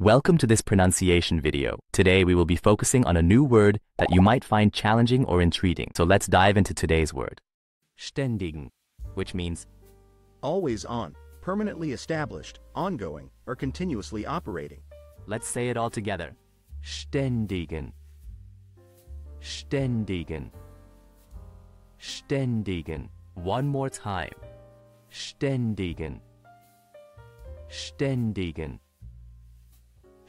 Welcome to this pronunciation video. Today we will be focusing on a new word that you might find challenging or intriguing. So let's dive into today's word. Ständigen, which means always on, permanently established, ongoing, or continuously operating. Let's say it all together. Ständigen. Ständigen. Ständigen. One more time. Ständigen. Ständigen.